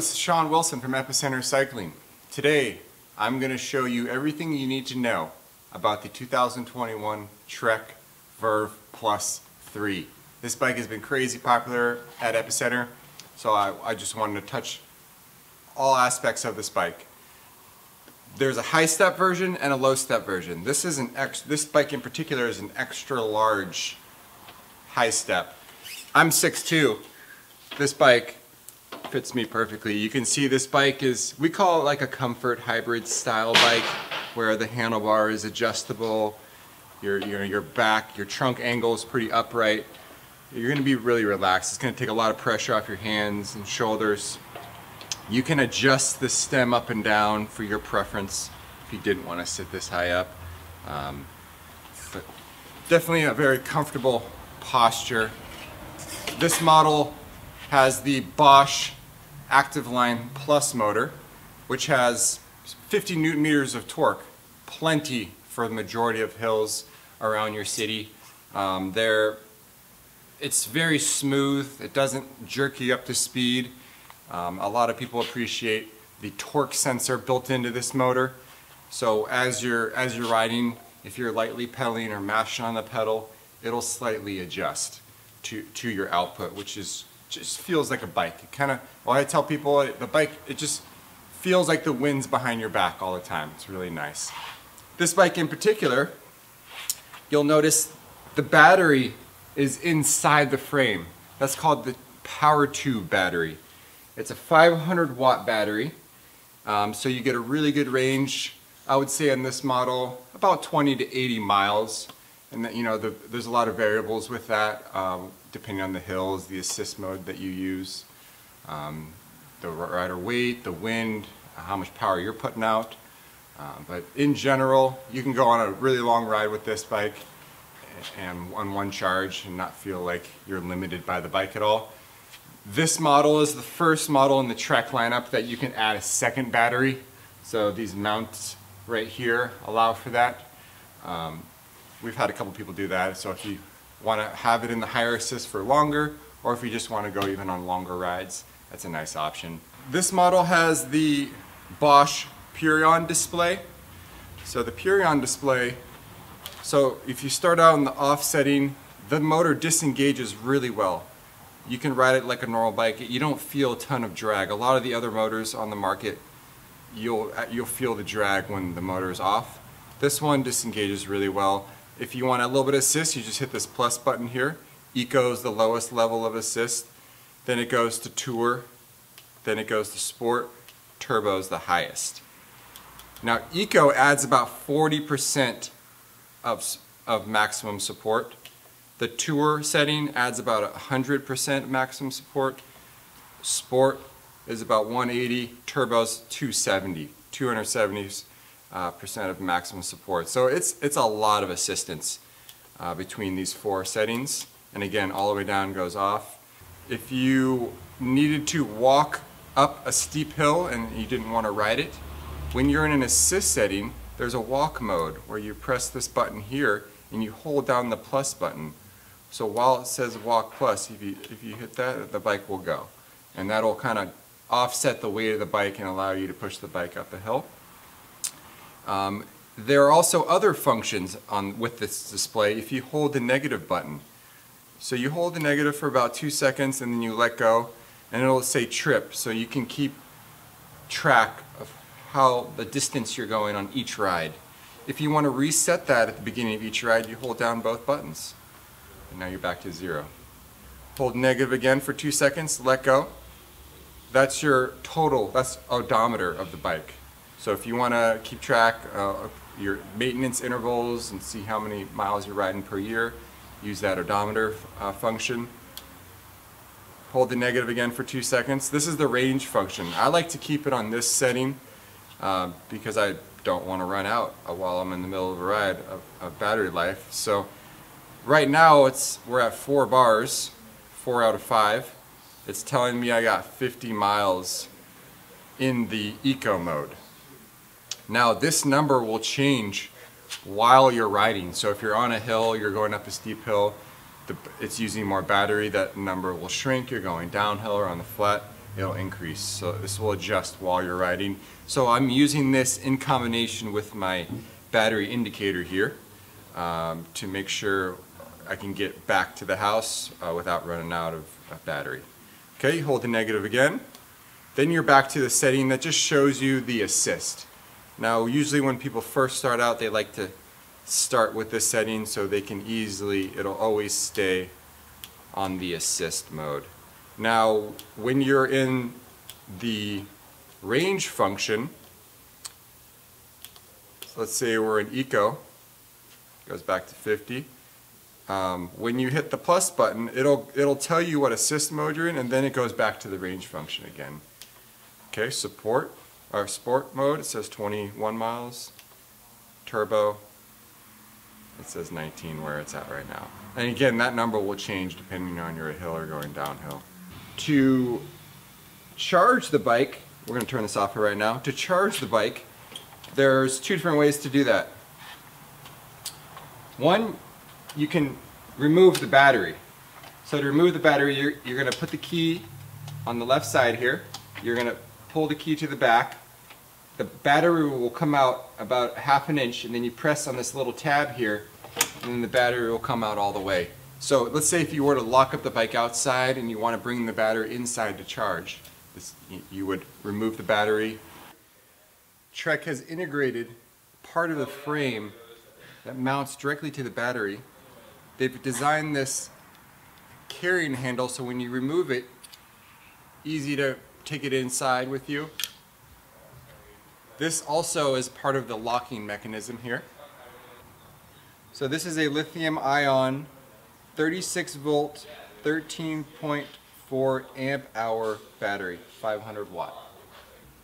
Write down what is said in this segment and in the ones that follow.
this is Shawn Wilson from Epicenter Cycling. Today, I'm going to show you everything you need to know about the 2021 Trek Verve Plus 3. This bike has been crazy popular at Epicenter, so I, I just wanted to touch all aspects of this bike. There's a high step version and a low step version. This is an ex this bike in particular is an extra large high step. I'm 6'2". This bike fits me perfectly. You can see this bike is, we call it like a comfort hybrid style bike where the handlebar is adjustable, your, your, your back, your trunk angle is pretty upright. You're going to be really relaxed. It's going to take a lot of pressure off your hands and shoulders. You can adjust the stem up and down for your preference if you didn't want to sit this high up. Um, but definitely a very comfortable posture. This model has the Bosch Active Line Plus motor, which has 50 newton meters of torque, plenty for the majority of hills around your city. Um, there, it's very smooth. It doesn't jerk you up to speed. Um, a lot of people appreciate the torque sensor built into this motor. So as you're as you're riding, if you're lightly pedaling or mashing on the pedal, it'll slightly adjust to to your output, which is just feels like a bike. It kind of, well I tell people, the bike, it just feels like the wind's behind your back all the time. It's really nice. This bike in particular, you'll notice the battery is inside the frame. That's called the power tube battery. It's a 500 watt battery, um, so you get a really good range. I would say on this model, about 20 to 80 miles. And that, you know, the, there's a lot of variables with that. Um, depending on the hills, the assist mode that you use, um, the rider weight, the wind, how much power you're putting out. Uh, but in general, you can go on a really long ride with this bike and on one charge and not feel like you're limited by the bike at all. This model is the first model in the Trek lineup that you can add a second battery. So these mounts right here allow for that. Um, we've had a couple people do that. So if you want to have it in the higher assist for longer, or if you just want to go even on longer rides, that's a nice option. This model has the Bosch Purion display. So the Purion display, so if you start out in the off setting, the motor disengages really well. You can ride it like a normal bike. You don't feel a ton of drag. A lot of the other motors on the market, you'll, you'll feel the drag when the motor is off. This one disengages really well. If you want a little bit of assist, you just hit this plus button here. Eco is the lowest level of assist. Then it goes to Tour. Then it goes to Sport. Turbo is the highest. Now Eco adds about 40% of, of maximum support. The Tour setting adds about 100% maximum support. Sport is about 180. Turbo's 270. 270 uh, percent of maximum support. So it's, it's a lot of assistance uh, between these four settings. And again, all the way down goes off. If you needed to walk up a steep hill and you didn't want to ride it, when you're in an assist setting, there's a walk mode where you press this button here and you hold down the plus button. So while it says walk plus, if you, if you hit that, the bike will go. And that'll kind of offset the weight of the bike and allow you to push the bike up the hill. Um, there are also other functions on with this display if you hold the negative button. So you hold the negative for about two seconds and then you let go and it'll say trip so you can keep track of how the distance you're going on each ride. If you want to reset that at the beginning of each ride, you hold down both buttons. And now you're back to zero. Hold negative again for two seconds, let go. That's your total, that's odometer of the bike. So if you want to keep track uh, of your maintenance intervals and see how many miles you're riding per year, use that odometer uh, function. Hold the negative again for two seconds. This is the range function. I like to keep it on this setting uh, because I don't want to run out while I'm in the middle of a ride of, of battery life. So right now it's we're at four bars, four out of five. It's telling me I got 50 miles in the eco mode. Now this number will change while you're riding. So if you're on a hill, you're going up a steep hill, the, it's using more battery, that number will shrink. You're going downhill or on the flat, it'll increase. So this will adjust while you're riding. So I'm using this in combination with my battery indicator here um, to make sure I can get back to the house uh, without running out of, of battery. Okay, hold the negative again. Then you're back to the setting that just shows you the assist. Now usually when people first start out they like to start with this setting so they can easily, it'll always stay on the assist mode. Now when you're in the range function, let's say we're in eco, goes back to 50. Um, when you hit the plus button, it'll, it'll tell you what assist mode you're in and then it goes back to the range function again. Okay, support, our sport mode, it says 21 miles. Turbo, it says 19 where it's at right now. And again, that number will change depending on you're a hill or going downhill. To charge the bike, we're going to turn this off right now. To charge the bike, there's two different ways to do that. One, you can remove the battery. So to remove the battery, you're, you're going to put the key on the left side here. You're going to pull the key to the back. The battery will come out about half an inch and then you press on this little tab here and then the battery will come out all the way. So let's say if you were to lock up the bike outside and you want to bring the battery inside to charge, this, you would remove the battery. Trek has integrated part of the frame that mounts directly to the battery. They've designed this carrying handle so when you remove it, easy to take it inside with you. This also is part of the locking mechanism here. So this is a lithium ion 36 volt 13.4 amp hour battery 500 watt.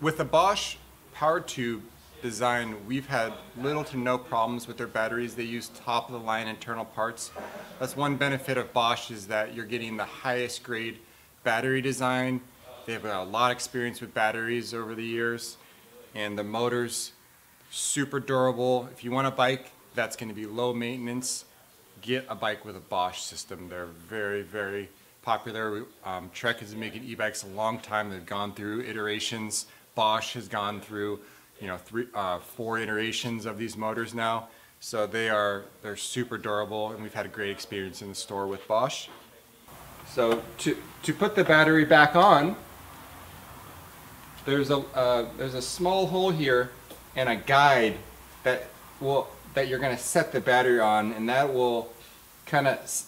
With the Bosch power tube design we've had little to no problems with their batteries. They use top of the line internal parts. That's one benefit of Bosch is that you're getting the highest grade battery design. They have a lot of experience with batteries over the years and the motors super durable. If you want a bike that's going to be low maintenance, get a bike with a Bosch system. They're very, very popular. Um, Trek has been making e-bikes a long time. They've gone through iterations. Bosch has gone through, you know, three, uh, four iterations of these motors now. So they are, they're super durable and we've had a great experience in the store with Bosch. So to, to put the battery back on, there's a, uh, there's a small hole here and a guide that will that you're going to set the battery on and that will kind of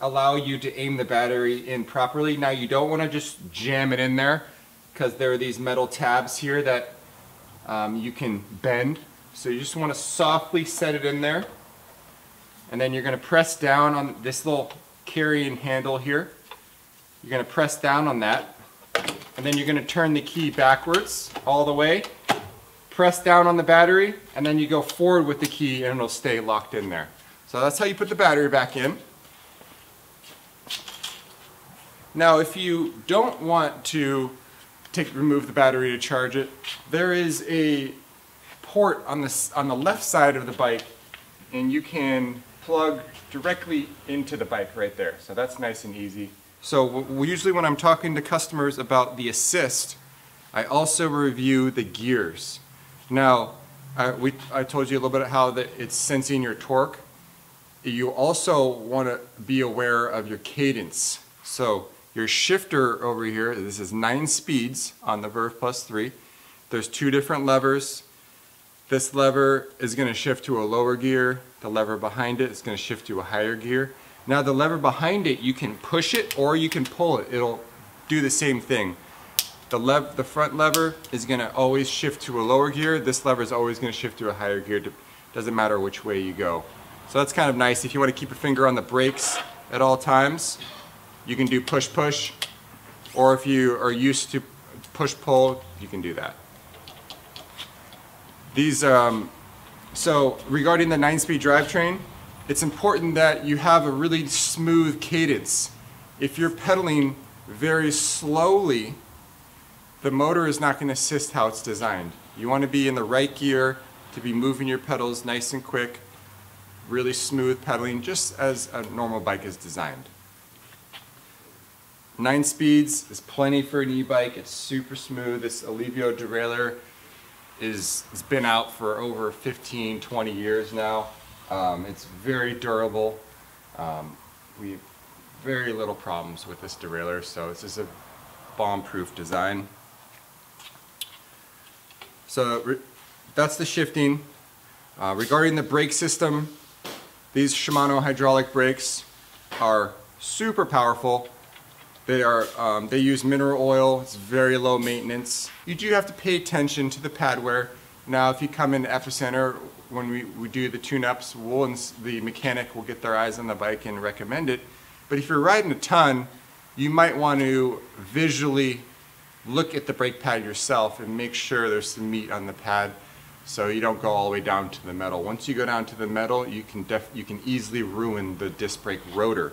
allow you to aim the battery in properly. Now you don't want to just jam it in there because there are these metal tabs here that um, you can bend. So you just want to softly set it in there and then you're going to press down on this little carrying handle here. You're going to press down on that and then you're going to turn the key backwards all the way press down on the battery, and then you go forward with the key and it'll stay locked in there. So that's how you put the battery back in. Now if you don't want to take remove the battery to charge it, there is a port on the, on the left side of the bike and you can plug directly into the bike right there. So that's nice and easy. So usually when I'm talking to customers about the assist, I also review the gears. Now, uh, we, I told you a little bit how that it's sensing your torque. You also want to be aware of your cadence. So your shifter over here, this is nine speeds on the Verve Plus 3. There's two different levers. This lever is going to shift to a lower gear. The lever behind it is going to shift to a higher gear. Now the lever behind it, you can push it or you can pull it. It'll do the same thing. The, lev the front lever is going to always shift to a lower gear. This lever is always going to shift to a higher gear. Doesn't matter which way you go. So that's kind of nice. If you want to keep your finger on the brakes at all times, you can do push-push. Or if you are used to push-pull, you can do that. These, um, so regarding the 9-speed drivetrain, it's important that you have a really smooth cadence. If you're pedaling very slowly, the motor is not going to assist how it's designed. You want to be in the right gear to be moving your pedals nice and quick, really smooth pedaling, just as a normal bike is designed. Nine speeds is plenty for an e-bike. It's super smooth. This Alivio derailleur is has been out for over 15, 20 years now. Um, it's very durable. Um, we very little problems with this derailleur, so this is a bomb-proof design. So that's the shifting. Uh, regarding the brake system, these Shimano hydraulic brakes are super powerful. They are um, they use mineral oil. It's very low maintenance. You do have to pay attention to the pad wear. Now, if you come in Epicenter when we, we do the tune-ups, we'll, the mechanic will get their eyes on the bike and recommend it. But if you're riding a ton, you might want to visually look at the brake pad yourself and make sure there's some meat on the pad so you don't go all the way down to the metal. Once you go down to the metal, you can, you can easily ruin the disc brake rotor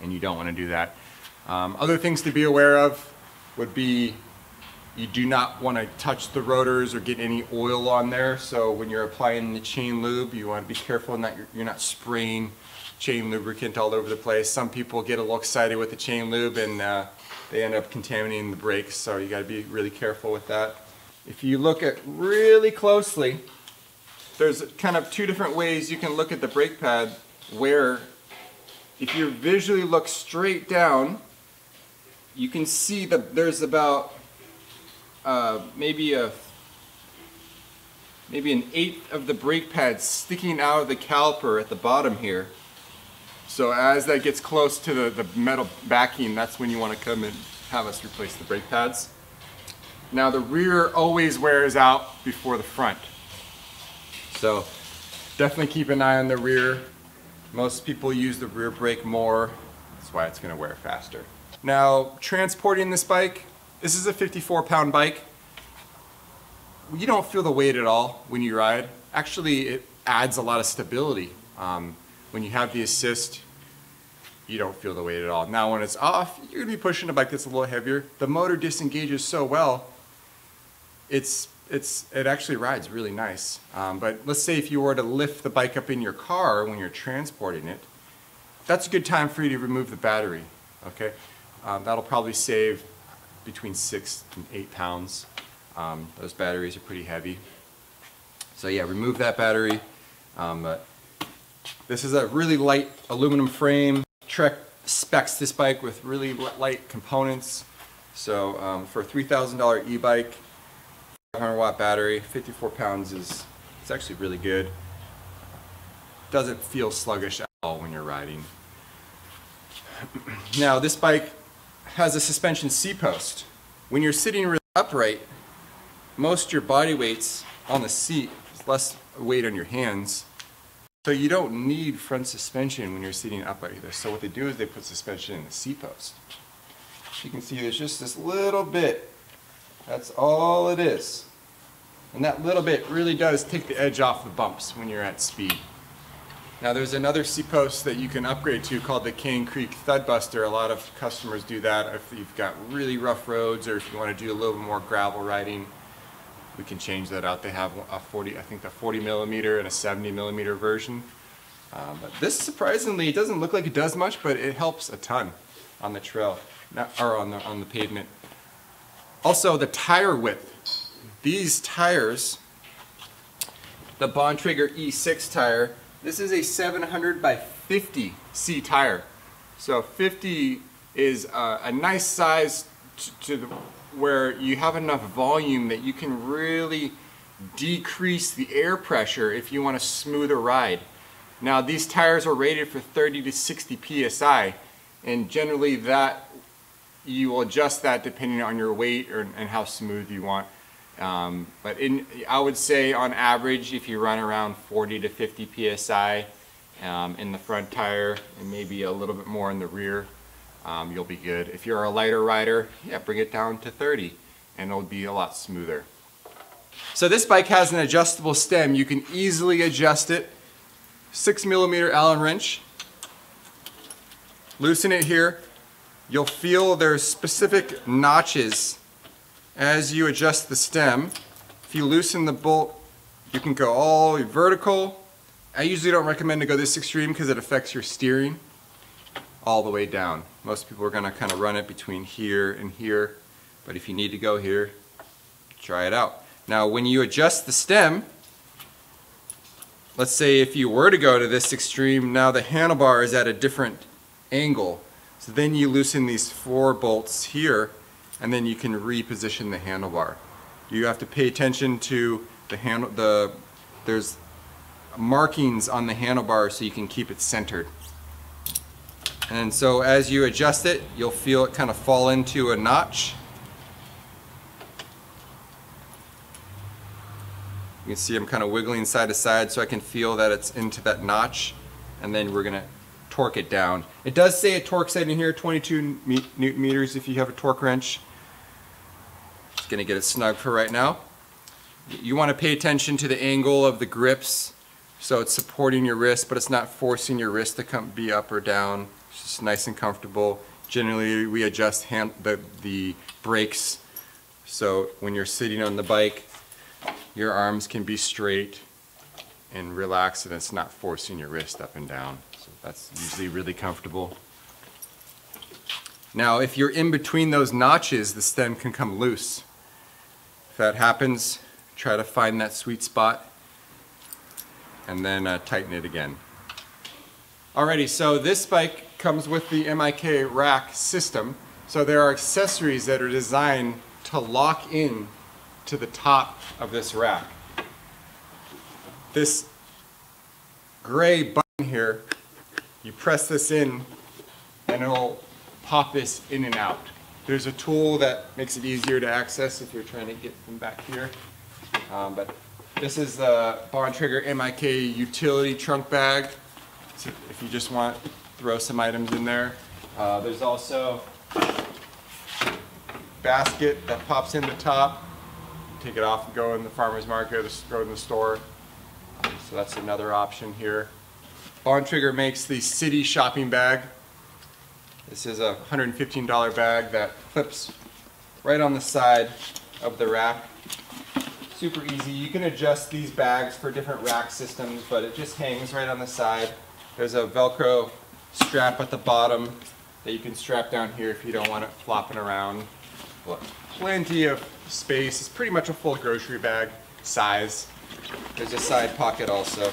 and you don't want to do that. Um, other things to be aware of would be you do not want to touch the rotors or get any oil on there. So when you're applying the chain lube, you want to be careful that you're, you're not spraying chain lubricant all over the place. Some people get a little excited with the chain lube and uh, they end up contaminating the brakes. So you got to be really careful with that. If you look at really closely, there's kind of two different ways you can look at the brake pad where if you visually look straight down, you can see that there's about uh, maybe a maybe an eighth of the brake pad sticking out of the caliper at the bottom here. So as that gets close to the, the metal backing, that's when you want to come and have us replace the brake pads. Now the rear always wears out before the front. So definitely keep an eye on the rear. Most people use the rear brake more. That's why it's going to wear faster. Now transporting this bike, this is a 54 pound bike. You don't feel the weight at all when you ride. Actually, it adds a lot of stability. Um, when you have the assist, you don't feel the weight at all. Now when it's off, you're gonna be pushing a bike that's a little heavier. The motor disengages so well, it's, it's, it actually rides really nice. Um, but let's say if you were to lift the bike up in your car when you're transporting it, that's a good time for you to remove the battery, okay? Um, that'll probably save between six and eight pounds. Um, those batteries are pretty heavy. So yeah, remove that battery. Um, but this is a really light aluminum frame. Trek specs this bike with really light components. So um, for a $3,000 e-bike, 500 watt battery, 54 pounds is it's actually really good. Doesn't feel sluggish at all when you're riding. now this bike has a suspension C-post. When you're sitting really upright, most your body weight's on the seat, less weight on your hands. So you don't need front suspension when you're sitting upright either. So what they do is they put suspension in the C-post. You can see there's just this little bit. That's all it is. And that little bit really does take the edge off the bumps when you're at speed. Now there's another C-post that you can upgrade to called the Cane Creek Thudbuster. A lot of customers do that if you've got really rough roads or if you want to do a little bit more gravel riding. We can change that out. They have a 40, I think a 40 millimeter and a 70 millimeter version. Um, but this surprisingly, it doesn't look like it does much, but it helps a ton on the trail, not, or on the, on the pavement. Also the tire width. These tires, the Bontrager E6 tire, this is a 700 by 50 C tire. So 50 is a, a nice size to, to the, where you have enough volume that you can really decrease the air pressure if you want a smoother ride. Now these tires are rated for 30 to 60 psi and generally that you will adjust that depending on your weight or, and how smooth you want. Um, but in, I would say on average, if you run around 40 to 50 psi um, in the front tire and maybe a little bit more in the rear, um, you'll be good. If you're a lighter rider, yeah, bring it down to 30 and it'll be a lot smoother. So this bike has an adjustable stem. You can easily adjust it. Six millimeter Allen wrench. Loosen it here. You'll feel there's specific notches as you adjust the stem. If you loosen the bolt, you can go all vertical. I usually don't recommend to go this extreme because it affects your steering all the way down. Most people are going to kind of run it between here and here, but if you need to go here, try it out. Now when you adjust the stem, let's say if you were to go to this extreme, now the handlebar is at a different angle. So then you loosen these four bolts here, and then you can reposition the handlebar. You have to pay attention to the handle, the, there's markings on the handlebar so you can keep it centered. And so as you adjust it, you'll feel it kind of fall into a notch. You can see I'm kind of wiggling side to side so I can feel that it's into that notch. And then we're going to torque it down. It does say a torque setting here, 22 newton meters if you have a torque wrench. To get it snug for right now. You want to pay attention to the angle of the grips so it's supporting your wrist but it's not forcing your wrist to come be up or down. It's just nice and comfortable. Generally we adjust hand, the, the brakes so when you're sitting on the bike your arms can be straight and relaxed and it's not forcing your wrist up and down. So that's usually really comfortable. Now if you're in between those notches, the stem can come loose. If that happens, try to find that sweet spot and then uh, tighten it again. Alrighty, so this bike comes with the MIK rack system. So there are accessories that are designed to lock in to the top of this rack. This gray button here, you press this in and it'll pop this in and out. There's a tool that makes it easier to access if you're trying to get them back here. Um, but this is the Bontrager MIK utility trunk bag. So if you just want to throw some items in there. Uh, there's also basket that pops in the top. Take it off and go in the farmer's market or go in the store. So that's another option here. Bontrager makes the city shopping bag. This is a $115 bag that clips right on the side of the rack. Super easy. You can adjust these bags for different rack systems, but it just hangs right on the side. There's a Velcro strap at the bottom that you can strap down here if you don't want it flopping around. Plenty of space. It's pretty much a full grocery bag size. There's a side pocket also.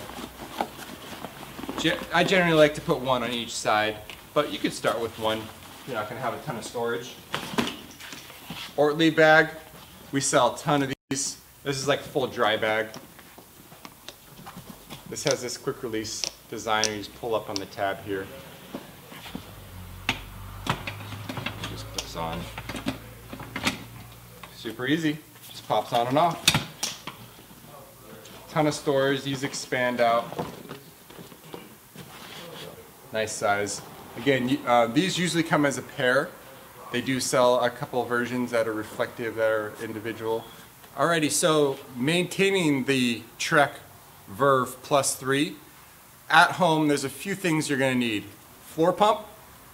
I generally like to put one on each side, but you could start with one. You're not going to have a ton of storage. Ortlieb bag. We sell a ton of these. This is like a full dry bag. This has this quick release design. You just pull up on the tab here. Just clips on. Super easy. Just pops on and off. Ton of storage. These expand out. Nice size. Again, uh, these usually come as a pair. They do sell a couple versions that are reflective, that are individual. Alrighty, so maintaining the Trek Verve Plus 3. At home, there's a few things you're going to need. Floor pump,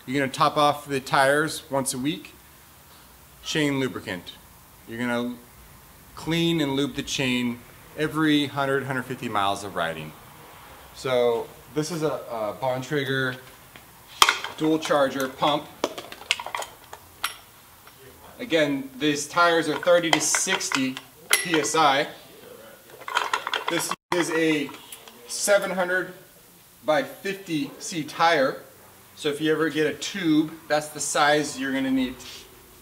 you're to top off the tires once a week. Chain lubricant. You're going to clean and lube the chain every 100, 150 miles of riding. So this is a, a Bontrager dual charger pump Again, these tires are 30 to 60 PSI. This is a 700 by 50 C tire. So if you ever get a tube, that's the size you're going to need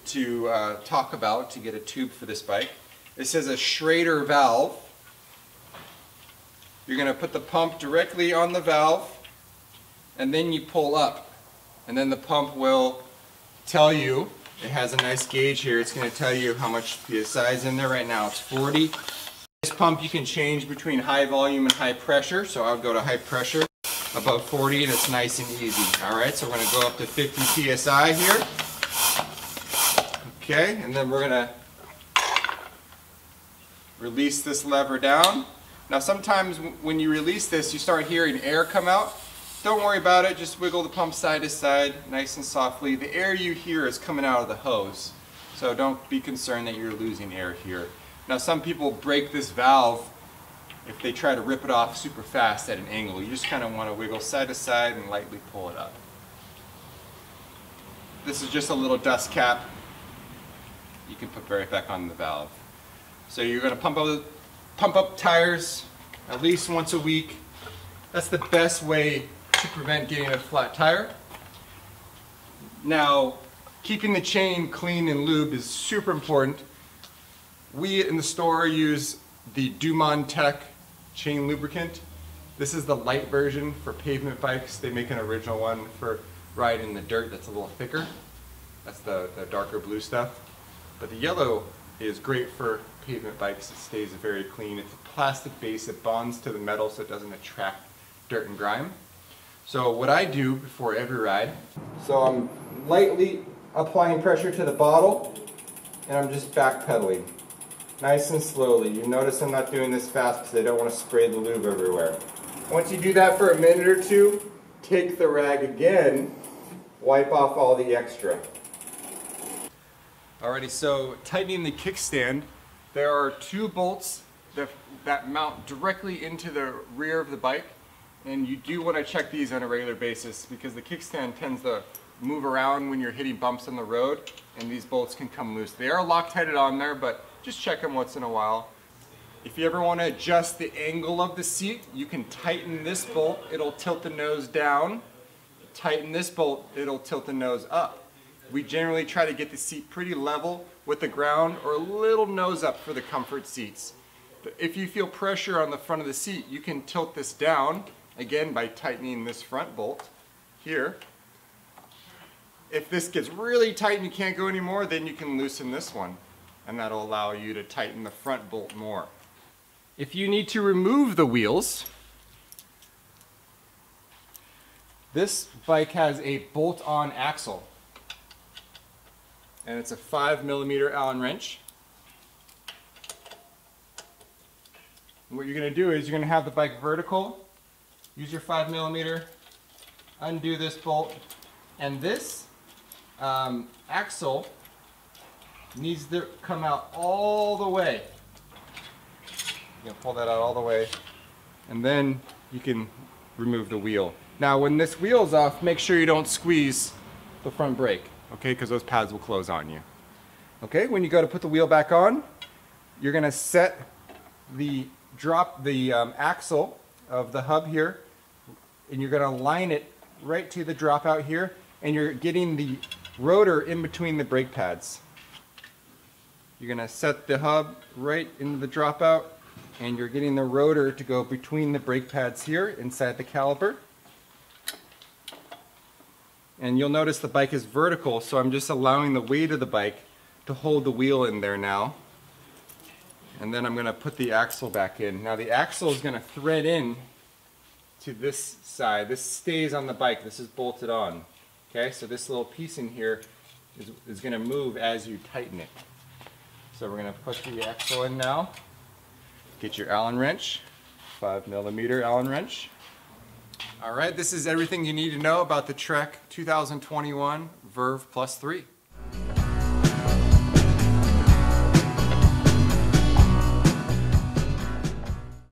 to uh, talk about to get a tube for this bike. This is a Schrader valve. You're going to put the pump directly on the valve and then you pull up and then the pump will tell you it has a nice gauge here. It's going to tell you how much PSI is in there right now. It's 40. This pump you can change between high volume and high pressure. So I'll go to high pressure, about 40, and it's nice and easy. All right, so we're going to go up to 50 PSI here. Okay, and then we're going to release this lever down. Now sometimes when you release this, you start hearing air come out. Don't worry about it, just wiggle the pump side to side, nice and softly. The air you hear is coming out of the hose, so don't be concerned that you're losing air here. Now some people break this valve if they try to rip it off super fast at an angle. You just kind of want to wiggle side to side and lightly pull it up. This is just a little dust cap. You can put right back on the valve. So you're gonna pump up, pump up tires at least once a week. That's the best way to prevent getting a flat tire. Now, keeping the chain clean and lube is super important. We in the store use the Dumonde Tech chain lubricant. This is the light version for pavement bikes. They make an original one for riding in the dirt that's a little thicker. That's the, the darker blue stuff. But the yellow is great for pavement bikes. It stays very clean. It's a plastic base. It bonds to the metal so it doesn't attract dirt and grime. So what I do before every ride, so I'm lightly applying pressure to the bottle and I'm just backpedaling. Nice and slowly. You notice I'm not doing this fast because I don't want to spray the lube everywhere. Once you do that for a minute or two, take the rag again, wipe off all the extra. Alrighty, so tightening the kickstand, there are two bolts that, that mount directly into the rear of the bike. And you do want to check these on a regular basis because the kickstand tends to move around when you're hitting bumps on the road and these bolts can come loose. They are Loctited on there, but just check them once in a while. If you ever want to adjust the angle of the seat, you can tighten this bolt, it'll tilt the nose down. Tighten this bolt, it'll tilt the nose up. We generally try to get the seat pretty level with the ground or a little nose up for the comfort seats. If you feel pressure on the front of the seat, you can tilt this down, again by tightening this front bolt here. If this gets really tight and you can't go anymore, then you can loosen this one and that'll allow you to tighten the front bolt more. If you need to remove the wheels, this bike has a bolt-on axle and it's a five millimeter Allen wrench. And what you're going to do is you're going to have the bike vertical, use your five millimeter, undo this bolt, and this um, axle needs to come out all the way. You can pull that out all the way, and then you can remove the wheel. Now when this wheel's off, make sure you don't squeeze the front brake okay? Because those pads will close on you. Okay, when you go to put the wheel back on, you're gonna set the drop, the um, axle of the hub here, and you're gonna line it right to the dropout here, and you're getting the rotor in between the brake pads. You're gonna set the hub right in the dropout, and you're getting the rotor to go between the brake pads here inside the caliper. And you'll notice the bike is vertical, so I'm just allowing the weight of the bike to hold the wheel in there now. And then I'm going to put the axle back in. Now the axle is going to thread in to this side. This stays on the bike. This is bolted on. Okay, so this little piece in here is, is going to move as you tighten it. So we're going to put the axle in now. Get your Allen wrench, 5 millimeter Allen wrench. All right, this is everything you need to know about the Trek 2021 Verve Plus 3.